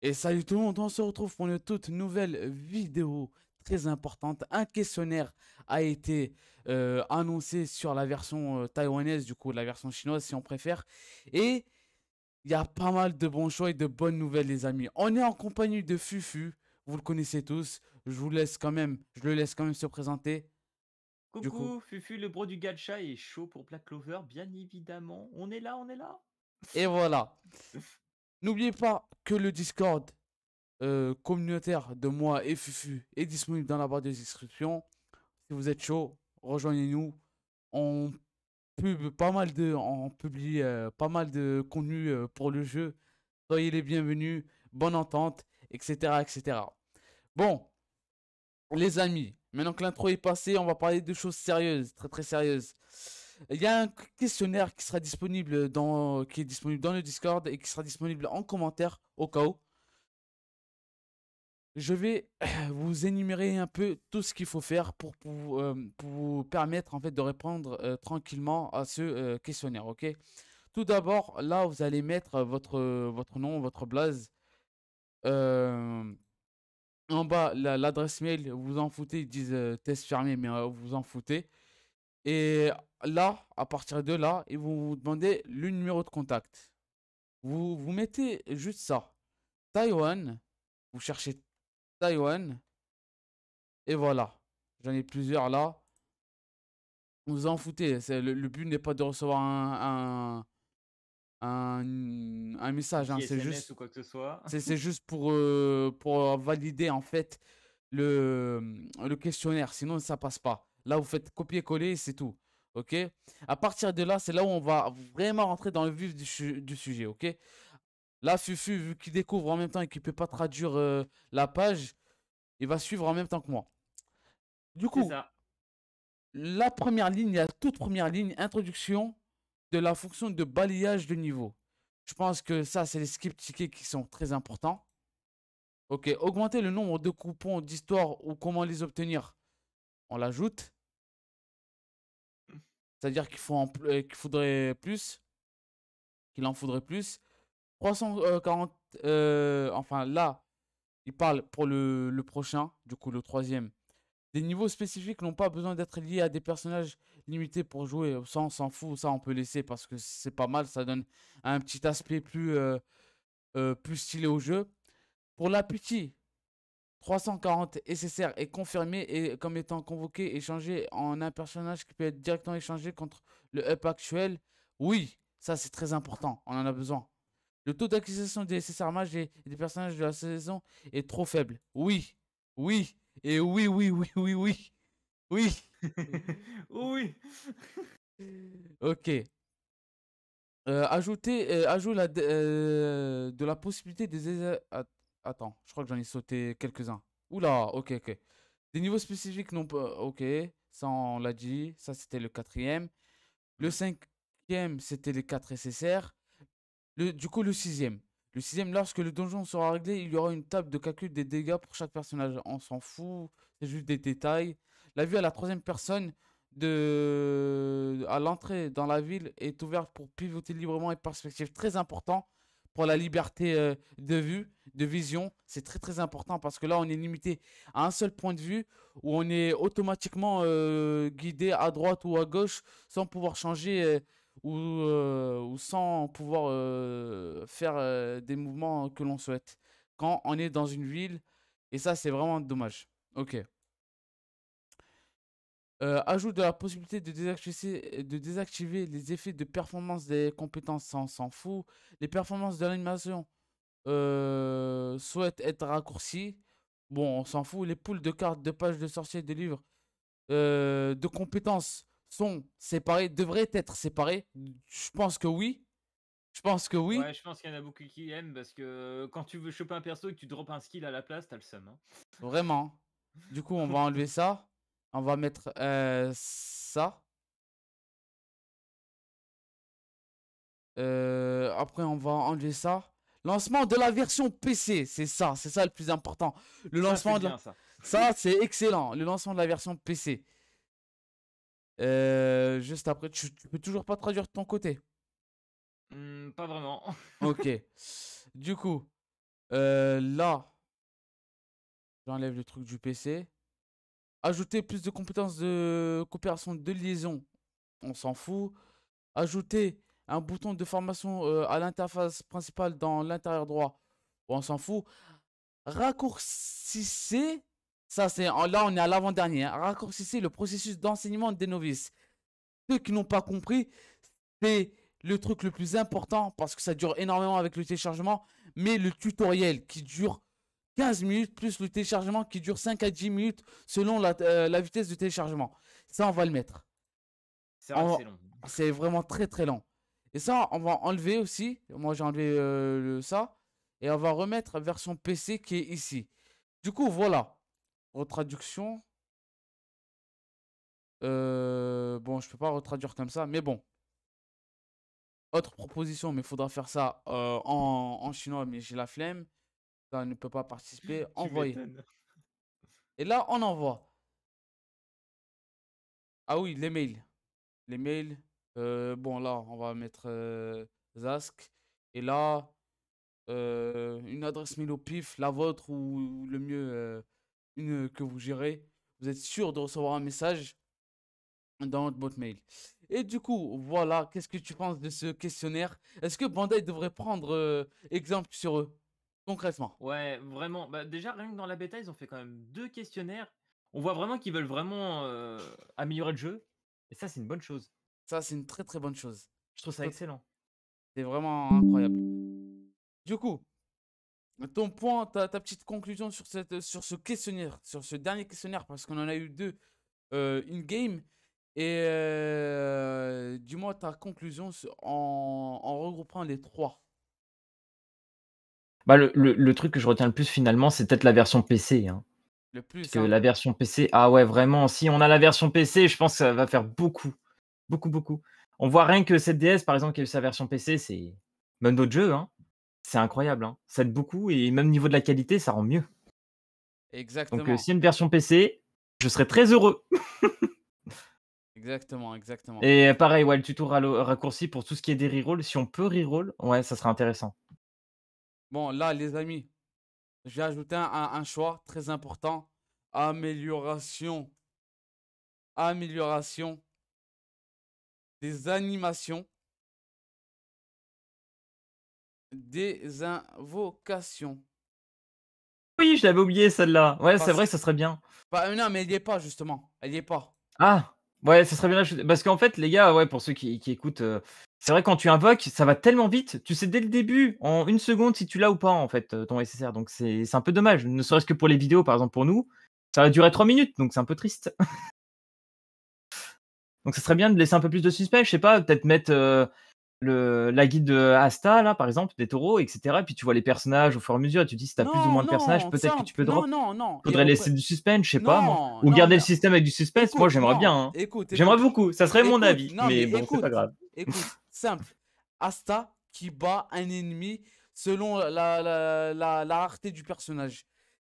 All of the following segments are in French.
Et salut tout le monde, on se retrouve pour une toute nouvelle vidéo très importante. Un questionnaire a été euh, annoncé sur la version euh, taïwanaise, du coup la version chinoise si on préfère. Et il y a pas mal de bons choix et de bonnes nouvelles les amis. On est en compagnie de Fufu, vous le connaissez tous. Je vous laisse quand même, je le laisse quand même se présenter. Coup. Coucou, Fufu, le bro du gacha est chaud pour Black Clover, bien évidemment. On est là, on est là? Et voilà. N'oubliez pas que le Discord euh, communautaire de moi et Fufu est disponible dans la barre de description. Si vous êtes chaud, rejoignez-nous. On publie euh, pas mal de contenu euh, pour le jeu. Soyez les bienvenus, bonne entente, etc., etc. Bon, les amis, maintenant que l'intro est passée, on va parler de choses sérieuses, très très sérieuses. Il y a un questionnaire qui sera disponible dans, qui est disponible dans le Discord et qui sera disponible en commentaire au cas où. Je vais vous énumérer un peu tout ce qu'il faut faire pour, pour, euh, pour vous permettre en fait de répondre euh, tranquillement à ce euh, questionnaire, ok? Tout d'abord, là, vous allez mettre votre, votre nom, votre blaze. En bas, la- l'adresse mail, vous en foutez, ils disent test fermé, mais vous en foutez. Et là, à partir de là, ils vont vous demander le numéro de contact. Vous, vous mettez juste ça. Taïwan, vous cherchez Taïwan, et voilà. J'en ai plusieurs là. Vous en foutez. Le, le but n'est pas de recevoir un, un, un, un message, hein, c'est juste. c'est juste pour, euh, pour valider en fait le, le questionnaire, sinon ça passe pas. Là, vous faites copier-coller, c'est tout. Ok? À partir de là, c'est là où on va vraiment rentrer dans le vif du, sujet. Ok? Là, Fufu, vu qu'il découvre en même temps et qu'il peut pas traduire euh, la page, il va suivre en même temps que moi. Du coup, la première ligne, la toute première ligne, introduction de la fonction de balayage de niveau. Je pense que ça, c'est les skip tickets qui sont très importants. Ok, augmenter le nombre de coupons d'histoire ou comment les obtenir. On l'ajoute. C'est-à-dire euh, qu'il faudrait plus. Qu'il en faudrait plus. 340. euh, enfin, là, il parle pour le, le prochain, du coup, le troisième. Des niveaux spécifiques n'ont pas besoin d'être liés à des personnages limités pour jouer. Ça, on s'en fout. Ça, on peut laisser parce que c'est pas mal. Ça donne un petit aspect plus, euh, euh, plus stylé au jeu. Pour l'appétit, 340 SSR est confirmé et comme étant convoqué et changé en un personnage qui peut être directement échangé contre le up actuel. Oui, ça c'est très important, on en a besoin. Le taux d'acquisition des SSR mages et des personnages de la saison est trop faible. Oui, oui, et oui, oui, oui, oui, oui, oui. oui. Ok. Euh, ajouter, euh, la, euh, de la possibilité des... Attends, je crois que j'en ai sauté quelques-uns. Oula, ok, ok. Des niveaux spécifiques non. Ok, ça on l'a dit. Ça c'était le quatrième. Le cinquième, c'était les 4 SSR. Le, du coup, le sixième. Le sixième, lorsque le donjon sera réglé, il y aura une table de calcul des dégâts pour chaque personnage. On s'en fout, c'est juste des détails. La vue à la troisième personne de à l'entrée dans la ville est ouverte pour pivoter librement et perspective. Très important la liberté euh, de vue, de vision. C'est très très important parce que là, on est limité à un seul point de vue où on est automatiquement euh, guidé à droite ou à gauche sans pouvoir changer euh, ou, ou sans pouvoir faire des mouvements que l'on souhaite quand on est dans une ville. Et ça, c'est vraiment dommage. Ok. Euh, ajout de la possibilité de désactiver, de désactiver les effets de performance des compétences, ça, on s'en fout. Les performances de l'animation euh, souhaitent être raccourcies. Bon, on s'en fout. Les poules de cartes, de pages de sorciers, de livres euh, de compétences sont séparées, devraient être séparées. Je pense que oui. Je pense que oui. Ouais, je pense qu'il y en a beaucoup qui aiment parce que quand tu veux choper un perso et que tu drops un skill à la place, t'as le seum. hein. Vraiment. Du coup, on va enlever ça. On va mettre euh, ça. Euh, après, on va enlever ça. Lancement de la version PC, c'est ça, c'est ça le plus important. Le Ça, lancement de la- bien, ça. Ça, c'est excellent. Le lancement de la version PC. Euh, juste après, tu, tu peux toujours pas traduire de ton côté. Hmm, pas vraiment. Ok. Du coup, Euh, là, j'enlève le truc du PC. Ajouter plus de compétences de coopération de liaison, on s'en fout. Ajouter un bouton de formation euh, à l'interface principale dans l'intérieur droit, on s'en fout. Raccourcissez, ça c'est là on est à l'avant-dernier, hein. raccourcissez le processus d'enseignement des novices. Ceux qui n'ont pas compris, c'est le truc le plus important parce que ça dure énormément avec le téléchargement, mais le tutoriel qui dure 15 minutes plus le téléchargement qui dure 5 à 10 minutes selon la, euh, la vitesse de téléchargement. Ça, on va le mettre. C'est vrai long. C'est vraiment très très lent. Et ça, on va enlever aussi. Moi, j'ai enlevé euh, le- ça. Et on va remettre version PC qui est ici. Du coup, voilà. Retraduction. Euh, bon, je peux pas retraduire comme ça, mais bon. Autre proposition, mais il faudra faire ça en, en chinois, mais j'ai la flemme. Ça ne peut pas participer. M'étonnes. Et là, on envoie. Ah oui, les mails. Les mails. euh, bon, là, on va mettre euh, Zask. Et là, euh, une adresse mail au pif, la vôtre ou le mieux, une que vous gérez. Vous êtes sûr de recevoir un message dans votre boîte mail. Et du coup, voilà, qu'est-ce que tu penses de ce questionnaire? Est-ce que Bandai devrait prendre exemple sur eux, concrètement? Ouais, vraiment. Bah, déjà, rien que dans la bêta, ils ont fait quand même deux questionnaires. On voit vraiment qu'ils veulent vraiment euh, améliorer le jeu. Et ça, c'est une bonne chose. Ça, c'est une très très bonne chose. Je trouve ça excellent. C'est vraiment incroyable. Du coup, ton point, ta, ta petite conclusion sur, cette, sur ce questionnaire, sur ce dernier questionnaire, parce qu'on en a eu deux euh, in-game. Et euh, dis-moi ta conclusion en regroupant les trois. Bah, le, le- le truc que je retiens le plus finalement, c'est peut-être la version PC. hein. Le plus, Parce que hein. la version PC, ah ouais, vraiment, si on a la version PC, je pense que ça va faire beaucoup. Beaucoup, beaucoup. On voit rien que cette DS, par exemple, qui a eu sa version PC, c'est. Même d'autres jeux, hein. C'est incroyable. Hein. Ça aide beaucoup et même niveau de la qualité, ça rend mieux. Exactement. Donc, euh, s'il y a une version PC, je serais très heureux. Exactement, exactement. Et pareil, ouais, le tuto raccourci pour tout ce qui est des rerolls, si on peut reroll, ouais, ça serait intéressant. Bon, là, les amis, je vais ajouter un, un- choix très important. Amélioration. Amélioration des animations. Des invocations. Oui, je l'avais oublié celle-là. Ouais, c'est vrai, ça serait bien. Pas, non, mais elle y est pas, justement. Elle y est pas. Ah, ouais, ça serait bien. Parce qu'en fait, les gars, ouais, pour ceux qui, qui écoutent, euh, c'est vrai quand tu invoques, ça va tellement vite. Tu sais dès le début, en une seconde, si tu l'as ou pas, en fait, euh, ton SSR. Donc c'est un peu dommage. Ne serait-ce que pour les vidéos, par exemple, pour nous, ça va durer trois minutes, donc c'est un peu triste. donc ça serait bien de laisser un peu plus de suspense. Je sais pas, peut-être mettre euh, le, la guide de Asta, là, par exemple, des taureaux, etc. Et puis tu vois les personnages au fur et à mesure. Et tu dis si t'as plus ou moins de personnages, peut-être que tu peux drop. Non, non, non. Faudrait laisser du suspense, je sais pas, moi. Ou non, garder le système avec du suspense. moi, j'aimerais bien. hein. Écoute, J'aimerais beaucoup. Ça serait mon avis. mais mais bon, c'est pas grave. Écoute, simple. Asta qui bat un ennemi selon la, la, la, la rareté du personnage.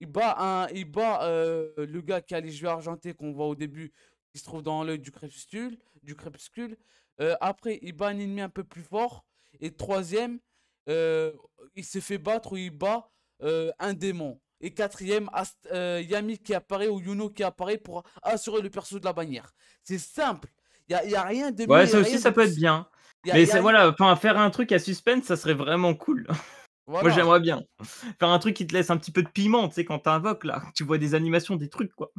Il bat, un, il bat euh, le gars qui a les yeux argentés qu'on voit au début, qui se trouve dans l'œil du crépuscule. Du crépuscule. Euh, après, il bat un ennemi un peu plus fort. Et troisième, euh, il se fait battre ou il bat un démon. Et quatrième, Ast- Yami qui apparaît ou Yuno qui apparaît pour assurer le perso de la bannière. C'est simple. Il n'y a, y a rien de mieux, Ouais, y ça aussi, ça peut être bien. Mais a voilà, enfin, faire un truc à suspense, ça serait vraiment cool. Moi, j'aimerais bien. Faire un truc qui te laisse un petit peu de piment, tu sais, quand t'invoques, là. Tu vois des animations, des trucs, quoi.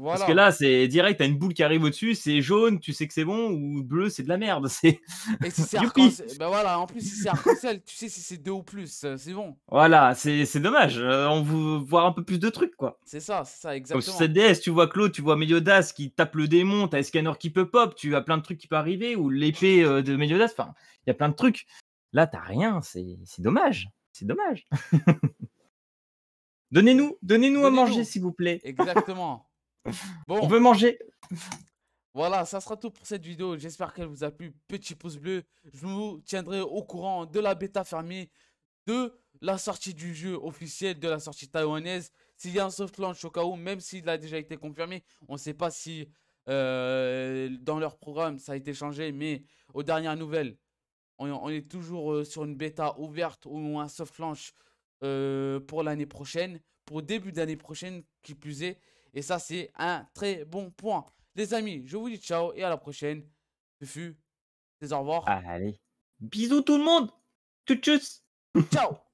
Parce que là, c'est direct, t'as une boule qui arrive au-dessus, c'est jaune, tu sais que c'est bon, ou bleu, c'est de la merde. C'est Et si c'est ben voilà, en plus si c'est arc-en-ciel, tu sais si c'est deux ou plus, euh, c'est bon. Voilà, c'est dommage. euh, on veut voir un peu plus de trucs, quoi. C'est ça, c'est ça, Comme exactement. sur cette DS, tu vois Claude, tu vois Meliodas qui tape le démon, t'as Scanner qui peut pop, tu as plein de trucs qui peuvent arriver, ou l'épée euh, de Meliodas, enfin, il y a plein de trucs. Là, t'as rien, c'est dommage. C'est dommage. Donnez-nous, donnez-nous à manger, s'il vous plaît. Exactement. Bon, On veut manger. voilà, ça sera tout pour cette vidéo. J'espère qu'elle vous a plu. Petit pouce bleu. Je vous tiendrai au courant de la bêta fermée, de la sortie du jeu officiel, de la sortie taïwanaise. S'il y a un soft launch au cas où, même s'il a déjà été confirmé, on ne sait pas si euh, dans leur programme ça a été changé, mais aux dernières nouvelles, on, on est toujours euh, sur une bêta ouverte ou un soft launch euh, pour l'année prochaine, pour début d'année prochaine, qui plus est. Et ça, c'est un très bon point. Les amis, je vous dis ciao et à la prochaine. Ce fut au revoir. Allez. Bisous tout le monde. Tchuss. Ciao